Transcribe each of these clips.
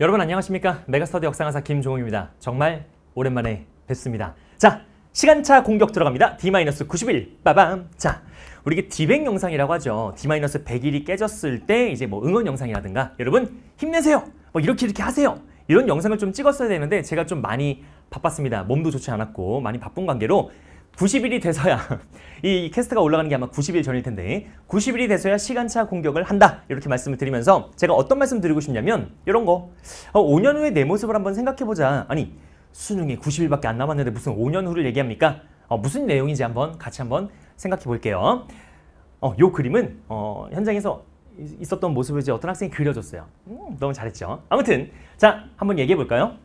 여러분 안녕하십니까? 메가스터디 역상하사 김종욱입니다. 정말 오랜만에 뵙습니다. 자, 시간차 공격 들어갑니다. D-91 빠밤. 자, 우리 디백 영상이라고 하죠. D-100일이 깨졌을 때 이제 뭐 응원 영상이라든가 여러분 힘내세요. 뭐 이렇게 이렇게 하세요. 이런 영상을 좀 찍었어야 되는데 제가 좀 많이 바빴습니다. 몸도 좋지 않았고 많이 바쁜 관계로 90일이 돼서야 이 캐스트가 올라가는 게 아마 90일 전일 텐데 90일이 돼서야 시간차 공격을 한다 이렇게 말씀을 드리면서 제가 어떤 말씀 드리고 싶냐면 이런 거 어, 5년 후에 내 모습을 한번 생각해보자 아니 수능이 90일밖에 안 남았는데 무슨 5년 후를 얘기합니까? 어, 무슨 내용인지 한번 같이 한번 생각해 볼게요. 어, 요 그림은 어, 현장에서 있었던 모습을 이제 어떤 학생이 그려줬어요. 음, 너무 잘했죠. 아무튼 자 한번 얘기해 볼까요?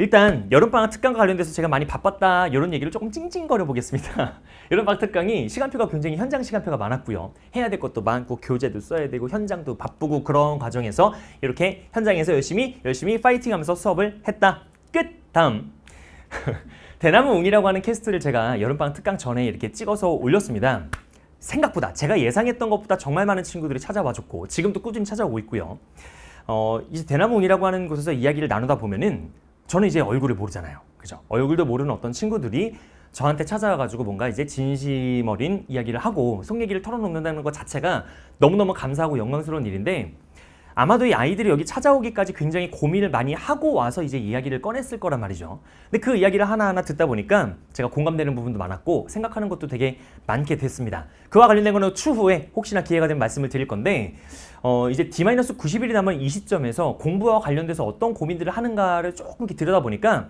일단 여름방학 특강과 관련돼서 제가 많이 바빴다 이런 얘기를 조금 찡찡거려 보겠습니다. 여름방학 특강이 시간표가 굉장히 현장 시간표가 많았고요. 해야 될 것도 많고 교재도 써야 되고 현장도 바쁘고 그런 과정에서 이렇게 현장에서 열심히 열심히 파이팅하면서 수업을 했다. 끝. 다음 대나무 웅이라고 하는 캐스트를 제가 여름방학 특강 전에 이렇게 찍어서 올렸습니다. 생각보다 제가 예상했던 것보다 정말 많은 친구들이 찾아와 줬고 지금도 꾸준히 찾아오고 있고요. 어, 이제 대나무웅이라고 하는 곳에서 이야기를 나누다 보면은 저는 이제 얼굴을 모르잖아요. 그죠? 얼굴도 모르는 어떤 친구들이 저한테 찾아와가지고 뭔가 이제 진심 어린 이야기를 하고 속 얘기를 털어놓는다는 것 자체가 너무너무 감사하고 영광스러운 일인데 아마도 이 아이들이 여기 찾아오기까지 굉장히 고민을 많이 하고 와서 이제 이야기를 꺼냈을 거란 말이죠. 근데 그 이야기를 하나하나 듣다 보니까 제가 공감되는 부분도 많았고 생각하는 것도 되게 많게 됐습니다. 그와 관련된 거는 추후에 혹시나 기회가 되면 말씀을 드릴 건데 어 이제 D-90일이 남은 이 시점에서 공부와 관련돼서 어떤 고민들을 하는가를 조금 이렇게 들여다보니까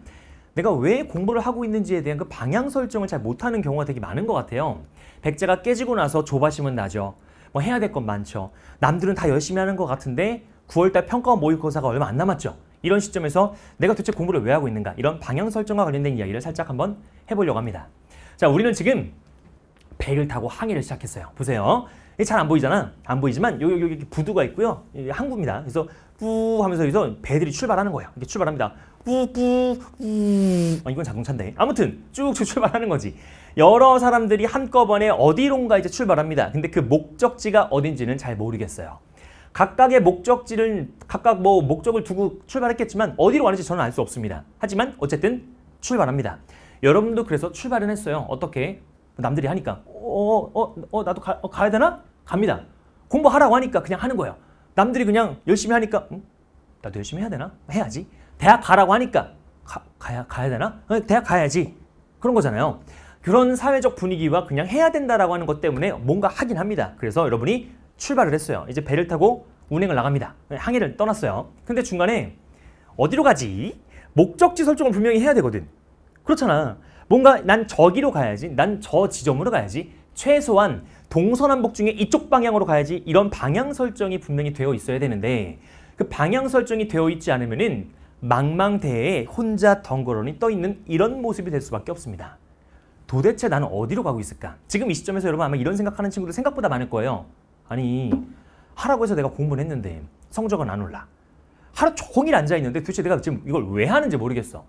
내가 왜 공부를 하고 있는지에 대한 그 방향 설정을 잘 못하는 경우가 되게 많은 것 같아요. 백제가 깨지고 나서 조바심은 나죠. 뭐 해야 될 건 많죠. 남들은 다 열심히 하는 것 같은데 9월달 평가원 모의고사가 얼마 안 남았죠. 이런 시점에서 내가 도대체 공부를 왜 하고 있는가 이런 방향 설정과 관련된 이야기를 살짝 한번 해보려고 합니다. 자, 우리는 지금 배를 타고 항해를 시작했어요. 보세요. 잘 안 보이잖아. 안 보이지만 여기 여기 부두가 있고요. 항구입니다. 그래서 뿌 하면서 여기서 배들이 출발하는 거예요. 이렇게 출발합니다. 뿌뿌 뿌. 아, 이건 자동차인데. 아무튼 쭉쭉 출발하는 거지. 여러 사람들이 한꺼번에 어디론가 이제 출발합니다. 근데 그 목적지가 어딘지는 잘 모르겠어요. 각각의 목적지를 각각 뭐 목적을 두고 출발했겠지만 어디로 가는지 저는 알 수 없습니다. 하지만 어쨌든 출발합니다. 여러분도 그래서 출발은 했어요. 어떻게? 남들이 하니까 어, 어, 어 나도 가, 어, 가야 되나? 갑니다. 공부하라고 하니까 그냥 하는 거예요. 남들이 그냥 열심히 하니까 음? 나도 열심히 해야 되나? 해야지. 대학 가라고 하니까 가, 가야 가야 되나? 어, 대학 가야지. 그런 거잖아요. 그런 사회적 분위기와 그냥 해야 된다라고 하는 것 때문에 뭔가 하긴 합니다. 그래서 여러분이 출발을 했어요. 이제 배를 타고 운행을 나갑니다. 항해를 떠났어요. 근데 중간에 어디로 가지? 목적지 설정을 분명히 해야 되거든. 그렇잖아. 뭔가 난 저기로 가야지. 난 저 지점으로 가야지. 최소한 동서남북 중에 이쪽 방향으로 가야지. 이런 방향 설정이 분명히 되어 있어야 되는데 그 방향 설정이 되어 있지 않으면은 망망대해에 혼자 덩그러니 떠 있는 이런 모습이 될 수밖에 없습니다. 도대체 나는 어디로 가고 있을까? 지금 이 시점에서 여러분 아마 이런 생각하는 친구들 생각보다 많을 거예요. 아니 하라고 해서 내가 공부를 했는데 성적은 안 올라. 하루 종일 앉아 있는데 도대체 내가 지금 이걸 왜 하는지 모르겠어.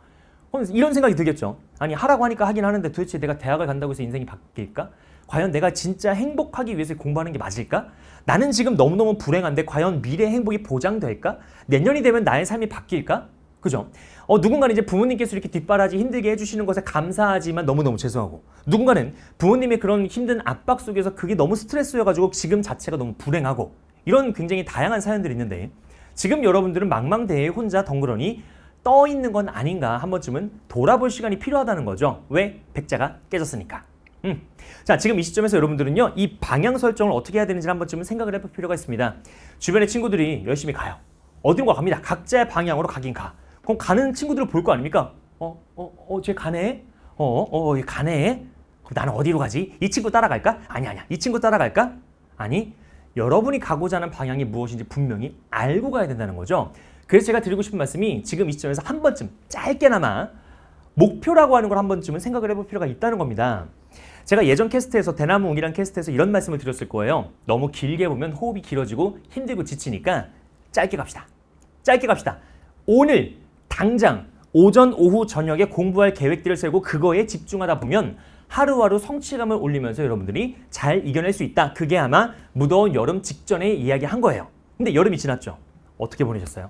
이런 생각이 들겠죠. 아니 하라고 하니까 하긴 하는데 도대체 내가 대학을 간다고 해서 인생이 바뀔까? 과연 내가 진짜 행복하기 위해서 공부하는 게 맞을까? 나는 지금 너무너무 불행한데 과연 미래 행복이 보장될까? 내년이 되면 나의 삶이 바뀔까? 그죠? 어, 누군가는 이제 부모님께서 이렇게 뒷바라지 힘들게 해주시는 것에 감사하지만 너무너무 죄송하고 누군가는 부모님의 그런 힘든 압박 속에서 그게 너무 스트레스여가지고 지금 자체가 너무 불행하고 이런 굉장히 다양한 사연들이 있는데 지금 여러분들은 망망대해에 혼자 덩그러니 떠 있는 건 아닌가 한 번쯤은 돌아볼 시간이 필요하다는 거죠. 왜? 백자가 깨졌으니까. 음. 자, 지금 이 시점에서 여러분들은요, 이 방향 설정을 어떻게 해야 되는지 한 번쯤은 생각을 해볼 필요가 있습니다. 주변의 친구들이 열심히 가요. 어디론가 갑니다. 각자의 방향으로 가긴 가. 그럼 가는 친구들을 볼 거 아닙니까? 어, 어, 어, 쟤 가네? 어, 어, 얘 가네? 그럼 나는 어디로 가지? 이 친구 따라갈까? 아니, 아니야. 이 친구 따라갈까? 아니, 여러분이 가고자 하는 방향이 무엇인지 분명히 알고 가야 된다는 거죠. 그래서 제가 드리고 싶은 말씀이 지금 이 시점에서 한 번쯤 짧게나마 목표라고 하는 걸 한 번쯤은 생각을 해볼 필요가 있다는 겁니다. 제가 예전 캐스트에서 대나무 웅이란 캐스트에서 이런 말씀을 드렸을 거예요. 너무 길게 보면 호흡이 길어지고 힘들고 지치니까 짧게 갑시다. 짧게 갑시다. 오늘 당장 오전, 오후, 저녁에 공부할 계획들을 세우고 그거에 집중하다 보면 하루하루 성취감을 올리면서 여러분들이 잘 이겨낼 수 있다. 그게 아마 무더운 여름 직전에 이야기한 거예요. 근데 여름이 지났죠. 어떻게 보내셨어요?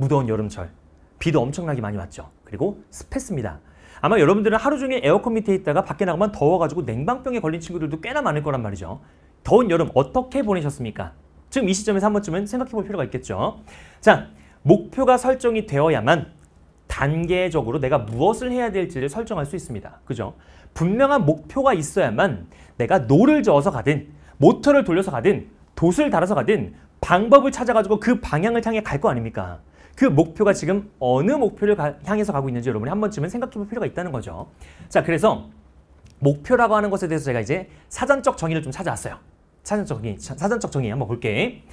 무더운 여름철. 비도 엄청나게 많이 왔죠. 그리고 습했습니다. 아마 여러분들은 하루 종일 에어컨 밑에 있다가 밖에 나가면 더워가지고 냉방병에 걸린 친구들도 꽤나 많을 거란 말이죠. 더운 여름 어떻게 보내셨습니까? 지금 이 시점에서 한 번쯤은 생각해 볼 필요가 있겠죠. 자, 목표가 설정이 되어야만 단계적으로 내가 무엇을 해야 될지를 설정할 수 있습니다. 그죠? 분명한 목표가 있어야만 내가 노를 저어서 가든 모터를 돌려서 가든 돛을 달아서 가든 방법을 찾아가지고 그 방향을 향해 갈 거 아닙니까? 그 목표가 지금 어느 목표를 가, 향해서 가고 있는지 여러분이 한 번쯤은 생각해 볼 필요가 있다는 거죠. 자, 그래서 목표라고 하는 것에 대해서 제가 이제 사전적 정의를 좀 찾아왔어요. 사전적 정의, 사전적 정의 한번 볼게.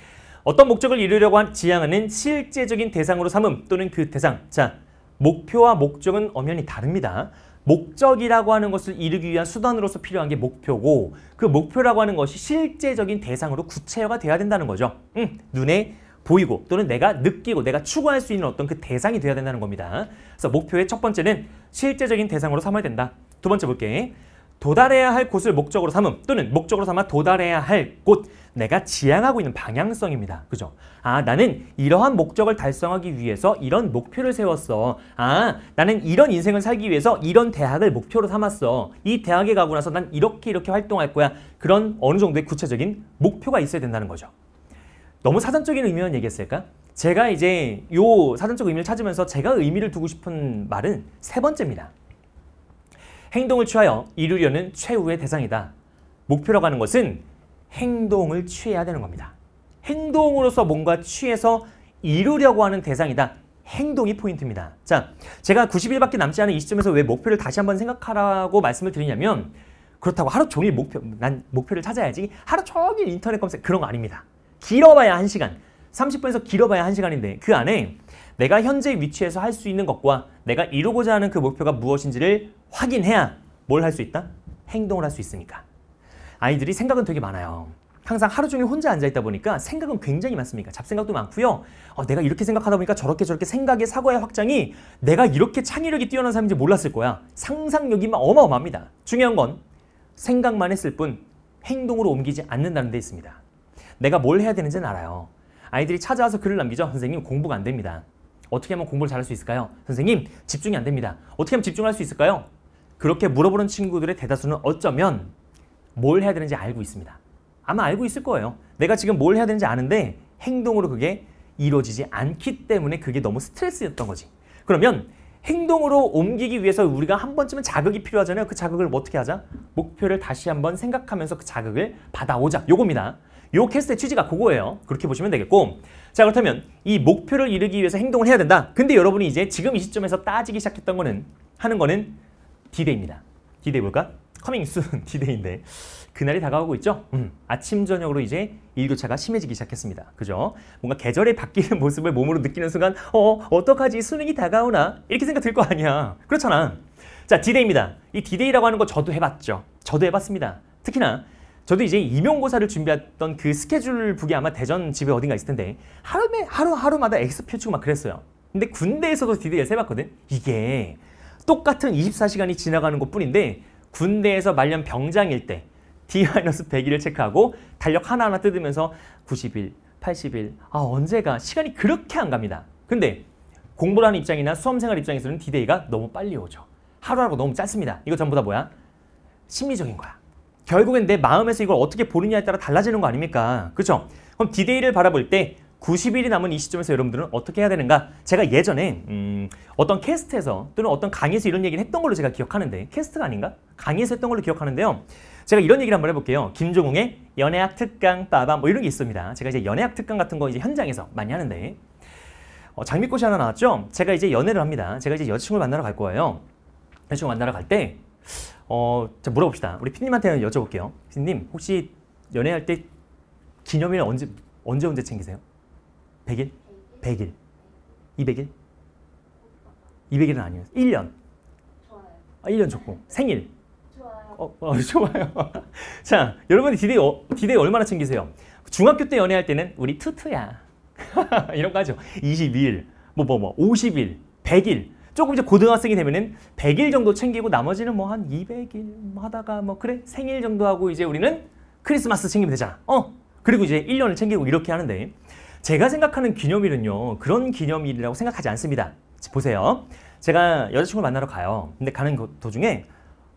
어떤 목적을 이루려고 한 지향하는 실제적인 대상으로 삼음 또는 그 대상. 자, 목표와 목적은 엄연히 다릅니다. 목적이라고 하는 것을 이루기 위한 수단으로서 필요한 게 목표고 그 목표라고 하는 것이 실제적인 대상으로 구체화가 돼야 된다는 거죠. 음, 눈에 보이고 또는 내가 느끼고 내가 추구할 수 있는 어떤 그 대상이 돼야 된다는 겁니다. 그래서 목표의 첫 번째는 실제적인 대상으로 삼아야 된다. 두 번째 볼게. 도달해야 할 곳을 목적으로 삼음 또는 목적으로 삼아 도달해야 할 곳 내가 지향하고 있는 방향성입니다. 그죠? 아 나는 이러한 목적을 달성하기 위해서 이런 목표를 세웠어. 아 나는 이런 인생을 살기 위해서 이런 대학을 목표로 삼았어. 이 대학에 가고 나서 난 이렇게 이렇게 활동할 거야. 그런 어느 정도의 구체적인 목표가 있어야 된다는 거죠. 너무 사전적인 의미만 얘기했을까? 제가 이제 요 사전적 의미를 찾으면서 제가 의미를 두고 싶은 말은 세 번째입니다. 행동을 취하여 이루려는 최후의 대상이다. 목표라고 하는 것은 행동을 취해야 되는 겁니다. 행동으로서 뭔가 취해서 이루려고 하는 대상이다. 행동이 포인트입니다. 자, 제가 90일밖에 남지 않은 이 시점에서 왜 목표를 다시 한번 생각하라고 말씀을 드리냐면 그렇다고 하루 종일 목표, 난 목표를 찾아야지 하루 종일 인터넷 검색 그런 거 아닙니다. 길어봐야 1시간, 30분에서 길어봐야 1시간인데 그 안에 내가 현재 위치에서 할 수 있는 것과 내가 이루고자 하는 그 목표가 무엇인지를 확인해야 뭘 할 수 있다? 행동을 할 수 있으니까. 아이들이 생각은 되게 많아요. 항상 하루 종일 혼자 앉아 있다 보니까 생각은 굉장히 많습니다. 잡생각도 많고요. 어, 내가 이렇게 생각하다 보니까 저렇게 저렇게 생각의 사고의 확장이 내가 이렇게 창의력이 뛰어난 사람인지 몰랐을 거야. 상상력이 막 어마어마합니다. 중요한 건 생각만 했을 뿐 행동으로 옮기지 않는다는 데 있습니다. 내가 뭘 해야 되는지는 알아요. 아이들이 찾아와서 글을 남기죠. 선생님 공부가 안 됩니다. 어떻게 하면 공부를 잘할 수 있을까요? 선생님 집중이 안 됩니다. 어떻게 하면 집중할 수 있을까요? 그렇게 물어보는 친구들의 대다수는 어쩌면 뭘 해야 되는지 알고 있습니다. 아마 알고 있을 거예요. 내가 지금 뭘 해야 되는지 아는데 행동으로 그게 이루어지지 않기 때문에 그게 너무 스트레스였던 거지. 그러면 행동으로 옮기기 위해서 우리가 한 번쯤은 자극이 필요하잖아요. 그 자극을 어떻게 하자? 목표를 다시 한번 생각하면서 그 자극을 받아오자. 요겁니다. 요 캐스트의 취지가 그거예요. 그렇게 보시면 되겠고 자 그렇다면 이 목표를 이루기 위해서 행동을 해야 된다. 근데 여러분이 이제 지금 이 시점에서 따지기 시작했던 거는 하는 거는 디데이입니다. 디데이 뭘까? coming soon 디데이인데 그날이 다가오고 있죠. 음, 아침 저녁으로 이제 일교차가 심해지기 시작했습니다. 그죠? 뭔가 계절의 바뀌는 모습을 몸으로 느끼는 순간 어 어떡하지 수능이 다가오나 이렇게 생각 들 거 아니야. 그렇잖아. 자 디데이입니다. 이 디데이라고 하는 거 저도 해봤죠. 저도 해봤습니다. 특히나 저도 이제 임용고사를 준비했던 그 스케줄북이 아마 대전 집에 어딘가 있을 텐데 하루에 하루하루마다 X 표치고 막 그랬어요. 근데 군대에서도 디데이를 세봤거든. 이게 똑같은 24시간이 지나가는 것 뿐인데 군대에서 말년 병장일 때 D-100일을 체크하고 달력 하나하나 뜯으면서 90일, 80일, 아 언제가 시간이 그렇게 안 갑니다. 근데 공부를 하는 입장이나 수험생활 입장에서는 디데이가 너무 빨리 오죠. 하루하루 너무 짧습니다. 이거 전부 다 뭐야? 심리적인 거야. 결국엔 내 마음에서 이걸 어떻게 보느냐에 따라 달라지는 거 아닙니까? 그렇죠? 그럼 디데이를 바라볼 때 90일이 남은 이 시점에서 여러분들은 어떻게 해야 되는가? 제가 예전에 음, 어떤 캐스트에서 또는 어떤 강의에서 이런 얘기를 했던 걸로 제가 기억하는데 캐스트가 아닌가? 강의에서 했던 걸로 기억하는데요. 제가 이런 얘기를 한번 해볼게요. 김종웅의 연애학 특강 빠밤 뭐 이런 게 있습니다. 제가 이제 연애학 특강 같은 거 이제 현장에서 많이 하는데 어, 장미꽃이 하나 나왔죠? 제가 이제 연애를 합니다. 제가 이제 여자친구를 만나러 갈 거예요. 여자친구 만나러 갈 때 어, 자 물어봅시다. 우리 피디님한테 여쭤볼게요. 피디님 혹시 연애할 때 기념일 언제 언제 언제 챙기세요? 100일? 100일? 200일? 200일은 아니에요. 1년. 좋아요. 아, 1년 좋고. 생일. 좋아요. 어, 어 좋아요. 자, 여러분이 디데이, 어, 디데이 얼마나 챙기세요? 중학교 때 연애할 때는 우리 투투야. 이런 거 하죠. 22일, 뭐, 뭐, 뭐, 50일, 100일. 조금 이제 고등학생이 되면은 100일 정도 챙기고 나머지는 뭐 한 200일 하다가 뭐 그래 생일 정도 하고 이제 우리는 크리스마스 챙기면 되잖아. 어. 그리고 이제 1년을 챙기고 이렇게 하는데 제가 생각하는 기념일은요. 그런 기념일이라고 생각하지 않습니다. 보세요. 제가 여자친구 만나러 가요. 근데 가는 그 도중에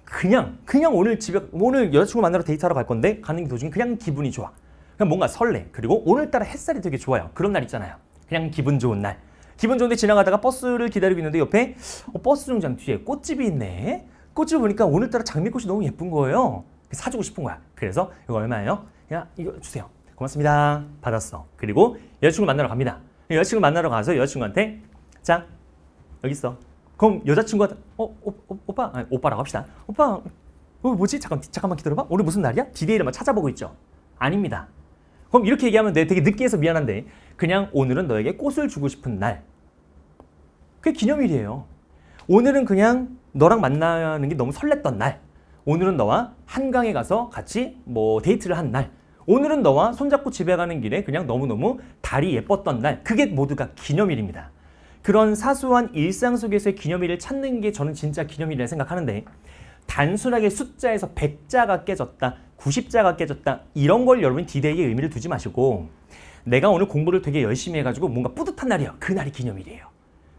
그냥 그냥 오늘 집에 오늘 여자친구 만나러 데이트하러 갈 건데 가는 도중에 그냥 기분이 좋아. 그냥 뭔가 설레. 그리고 오늘따라 햇살이 되게 좋아요. 그런 날 있잖아요. 그냥 기분 좋은 날. 기분 좋은데 지나가다가 버스를 기다리고 있는데 옆에 어, 버스 정류장 뒤에 꽃집이 있네. 꽃집 보니까 오늘따라 장미꽃이 너무 예쁜 거예요. 사주고 싶은 거야. 그래서 이거 얼마예요? 그냥 이거 주세요. 고맙습니다. 받았어. 그리고 여자친구 만나러 갑니다. 여자친구 만나러 가서 여자친구한테 자 여기 있어. 그럼 여자친구가 어, 오, 오, 오빠 아니, 오빠라고 합시다. 오빠 어, 뭐지? 잠깐 잠깐만 기다려봐. 오늘 무슨 날이야? 디데이를 막 찾아보고 있죠. 아닙니다. 그럼 이렇게 얘기하면 내 되게 늦게 해서 미안한데 그냥 오늘은 너에게 꽃을 주고 싶은 날. 그게 기념일이에요. 오늘은 그냥 너랑 만나는 게 너무 설렜던 날. 오늘은 너와 한강에 가서 같이 뭐 데이트를 한 날. 오늘은 너와 손잡고 집에 가는 길에 그냥 너무너무 달이 예뻤던 날. 그게 모두가 기념일입니다. 그런 사소한 일상 속에서의 기념일을 찾는 게 저는 진짜 기념일이라 생각하는데 단순하게 숫자에서 100자가 깨졌다, 90자가 깨졌다 이런 걸 여러분 디데이에 의미를 두지 마시고 내가 오늘 공부를 되게 열심히 해가지고 뭔가 뿌듯한 날이에요. 그날이 기념일이에요.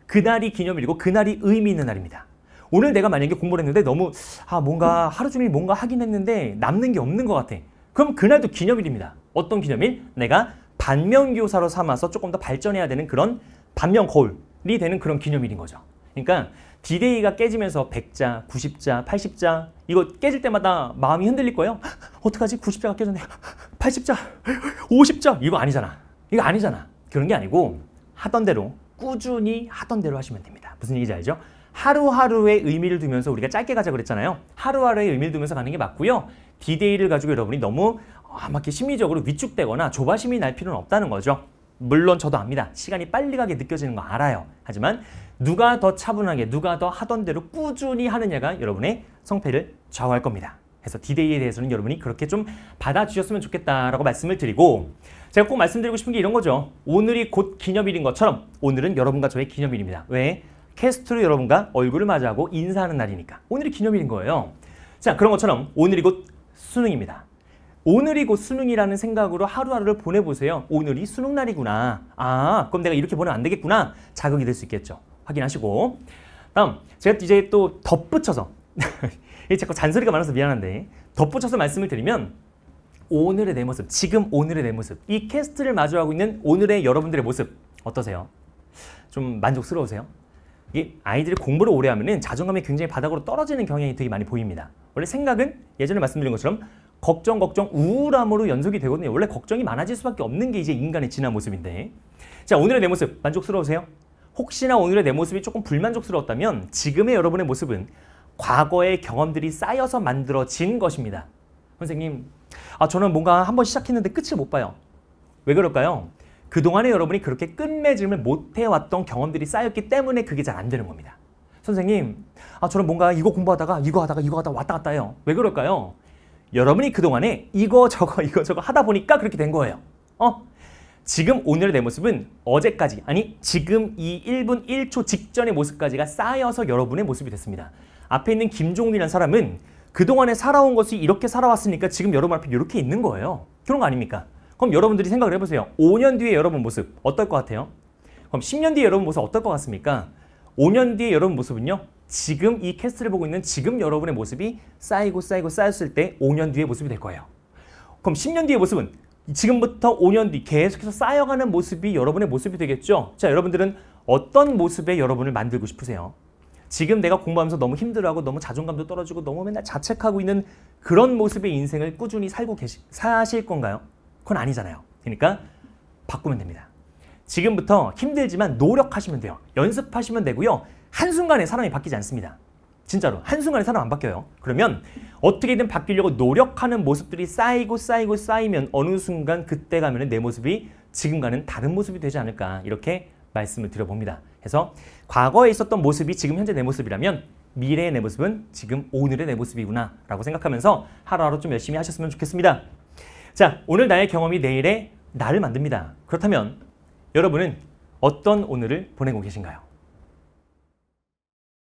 그날이 기념일이고 그날이 의미 있는 날입니다. 오늘 내가 만약에 공부를 했는데 너무 아 뭔가 하루 종일 뭔가 하긴 했는데 남는 게 없는 것 같아. 그럼 그날도 기념일입니다. 어떤 기념일? 내가 반면교사로 삼아서 조금 더 발전해야 되는 그런 반면 거울이 되는 그런 기념일인 거죠. 그러니까 디데이가 깨지면서 100자, 90자, 80자 이거 깨질 때마다 마음이 흔들릴 거예요. 어떡하지? 90자가 깨졌네. 80자, 50자 이거 아니잖아. 이거 아니잖아. 그런 게 아니고 하던 대로 꾸준히 하던 대로 하시면 됩니다. 무슨 얘기인지 알죠? 하루하루의 의미를 두면서 우리가 짧게 가자 그랬잖아요. 하루하루의 의미를 두면서 가는 게 맞고요. 디데이를 가지고 여러분이 너무 아, 막 이렇게 심리적으로 위축되거나 조바심이 날 필요는 없다는 거죠. 물론 저도 압니다. 시간이 빨리 가게 느껴지는 거 알아요. 하지만 누가 더 차분하게 누가 더 하던 대로 꾸준히 하느냐가 여러분의 성패를 좌우할 겁니다. 그래서 디데이에 대해서는 여러분이 그렇게 좀 받아주셨으면 좋겠다라고 말씀을 드리고 제가 꼭 말씀드리고 싶은 게 이런 거죠. 오늘이 곧 기념일인 것처럼 오늘은 여러분과 저의 기념일입니다. 왜? 캐스트로 여러분과 얼굴을 맞이하고 인사하는 날이니까. 오늘이 기념일인 거예요. 자, 그런 것처럼 오늘이 곧 수능입니다. 오늘이 곧 수능이라는 생각으로 하루하루를 보내보세요. 오늘이 수능 날이구나. 아, 그럼 내가 이렇게 보내면 안 되겠구나. 자극이 될 수 있겠죠. 확인하시고. 다음, 제가 이제 또 덧붙여서. 자꾸 잔소리가 많아서 미안한데. 덧붙여서 말씀을 드리면 오늘의 내 모습, 지금 오늘의 내 모습, 이 캐스트를 마주하고 있는 오늘의 여러분들의 모습 어떠세요? 좀 만족스러우세요? 이 아이들이 공부를 오래 하면 자존감이 굉장히 바닥으로 떨어지는 경향이 되게 많이 보입니다. 원래 생각은 예전에 말씀드린 것처럼 걱정, 걱정, 우울함으로 연속이 되거든요. 원래 걱정이 많아질 수밖에 없는 게 이제 인간의 진화 모습인데. 자, 오늘의 내 모습 만족스러우세요? 혹시나 오늘의 내 모습이 조금 불만족스러웠다면 지금의 여러분의 모습은 과거의 경험들이 쌓여서 만들어진 것입니다. 선생님, 아, 저는 뭔가 한번 시작했는데 끝을 못 봐요. 왜 그럴까요? 그동안에 여러분이 그렇게 끝맺음을 못 해왔던 경험들이 쌓였기 때문에 그게 잘 안 되는 겁니다. 선생님, 아, 저는 뭔가 이거 공부하다가 이거 하다가 이거 하다가 왔다 갔다 해요. 왜 그럴까요? 여러분이 그동안에 이거 저거 이거 저거 하다 보니까 그렇게 된 거예요. 어? 지금 오늘의 내 모습은 어제까지 아니 지금 이 1분 1초 직전의 모습까지가 쌓여서 여러분의 모습이 됐습니다. 앞에 있는 김종민이라는 사람은 그동안에 살아온 것이 이렇게 살아왔으니까 지금 여러분 앞에 이렇게 있는 거예요. 그런 거 아닙니까? 그럼 여러분들이 생각을 해보세요. 5년 뒤에 여러분 모습 어떨 것 같아요? 그럼 10년 뒤에 여러분 모습 어떨 것 같습니까? 5년 뒤에 여러분 모습은요. 지금 이 캐스트를 보고 있는 지금 여러분의 모습이 쌓이고 쌓이고 쌓였을 때 5년 뒤의 모습이 될 거예요. 그럼 10년 뒤의 모습은 지금부터 5년 뒤 계속해서 쌓여가는 모습이 여러분의 모습이 되겠죠. 자, 여러분들은 어떤 모습의 여러분을 만들고 싶으세요? 지금 내가 공부하면서 너무 힘들어하고 너무 자존감도 떨어지고 너무 맨날 자책하고 있는 그런 모습의 인생을 꾸준히 살고 계시, 사실 건가요? 그건 아니잖아요. 그러니까 바꾸면 됩니다. 지금부터 힘들지만 노력하시면 돼요. 연습하시면 되고요. 한순간에 사람이 바뀌지 않습니다. 진짜로 한순간에 사람 안 바뀌어요. 그러면 어떻게든 바뀌려고 노력하는 모습들이 쌓이고 쌓이고 쌓이면 어느 순간 그때 가면 내 모습이 지금과는 다른 모습이 되지 않을까 이렇게 말씀을 드려봅니다. 그래서 과거에 있었던 모습이 지금 현재 내 모습이라면 미래의 내 모습은 지금 오늘의 내 모습이구나 라고 생각하면서 하루하루 좀 열심히 하셨으면 좋겠습니다. 자, 오늘 나의 경험이 내일의 나를 만듭니다. 그렇다면 여러분은 어떤 오늘을 보내고 계신가요?